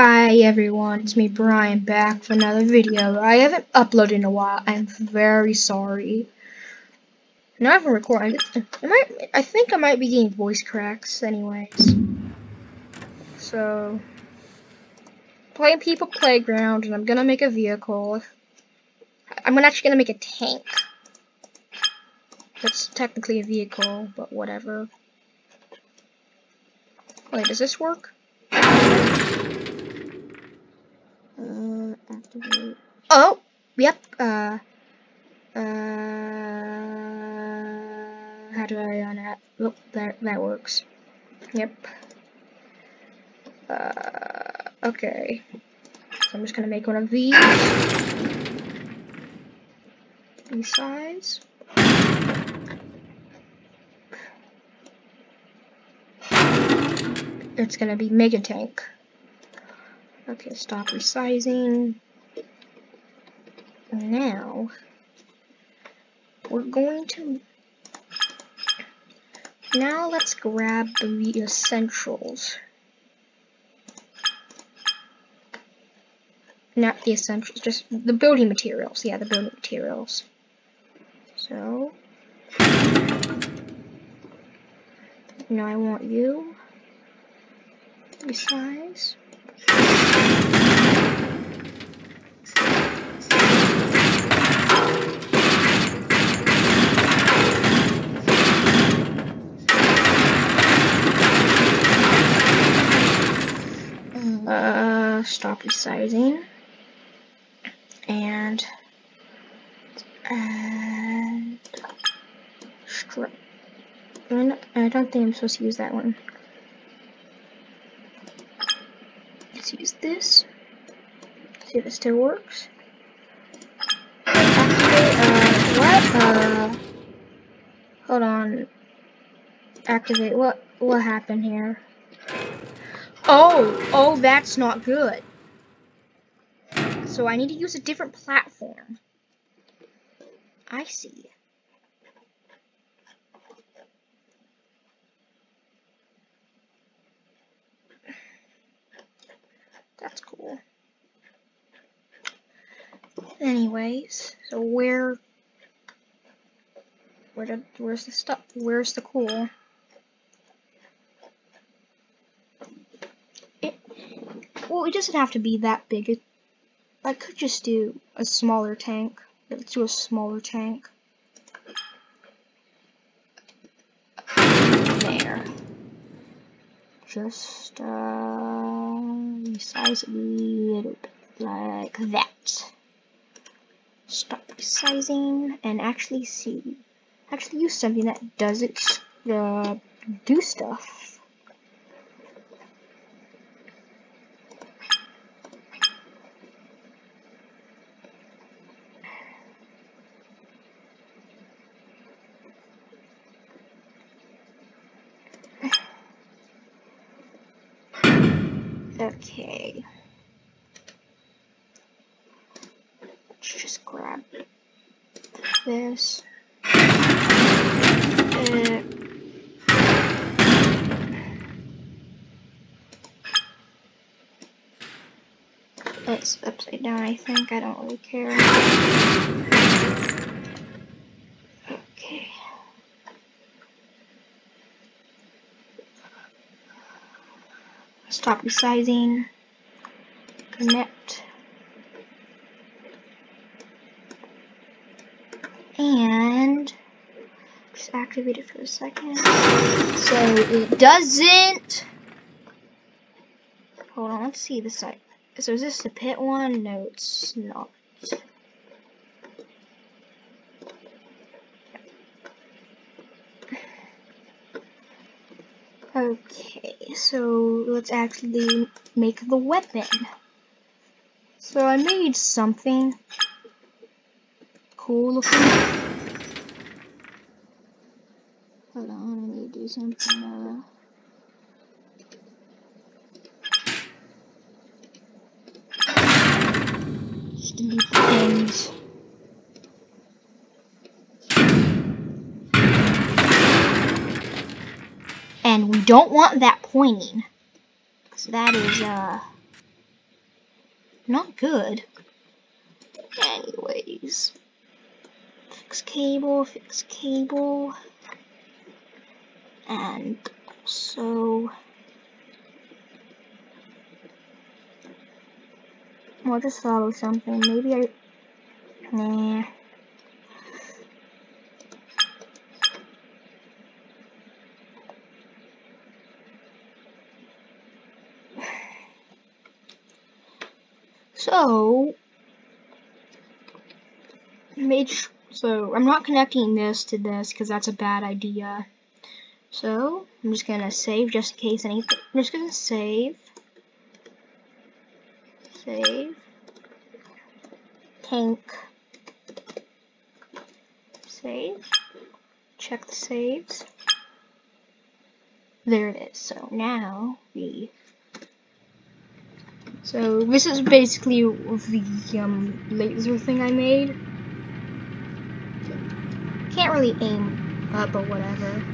Hi everyone, it's me Brian back for another video. I haven't uploaded in a while. I'm very sorry. Now I've recording. I, might, I think I might be getting voice cracks anyways. So, playing People Playground and I'm gonna make a vehicle. I'm actually gonna make a tank. That's technically a vehicle, but whatever. Wait, does this work? activate. Oh, yep. Uh, uh, how do I on that? Oh, that that works. Yep. Uh, okay. So I'm just gonna make one of these. These size. It's gonna be Mega Tank. Okay, stop resizing. Now, we're going to... Now let's grab the essentials. Not the essentials, just the building materials. Yeah, the building materials. So, now I want you resize. Uh, stop resizing and add strip. I don't think I'm supposed to use that one. Let's use this. See if it still works. Activate, uh, what? Uh, hold on. Activate, what, what happened here? Oh, oh, that's not good. So I need to use a different platform. I see. That's cool. Anyways, so where, where did, where's the stuff, where's the cool? Well, it doesn't have to be that big. It, I could just do a smaller tank. Let's do a smaller tank. There. Just, uh, resize a little bit like that. Stop resizing and actually see, actually use something that doesn't uh, do stuff. Okay. Let's just grab this. Uh, it's upside down, I think. I don't really care. Stop sizing, connect, and just activate it for a second. So it doesn't, hold on, let's see the site. So is this the pit one? No, it's not. Okay, so let's actually make the weapon. So I made something cool looking. Hold on, let me do something. Uh, And we don't want that pointing. Because that is, uh, Not good. Anyways. Fix cable, fix cable. And also... Well, just follow something. Maybe I... Nah. So, made so I'm not connecting this to this because that's a bad idea. So I'm just gonna save just in case anything. I'm just gonna save, save, tank, save, check the saves. There it is. So now we so this is basically the um, laser thing I made. Can't really aim up or whatever.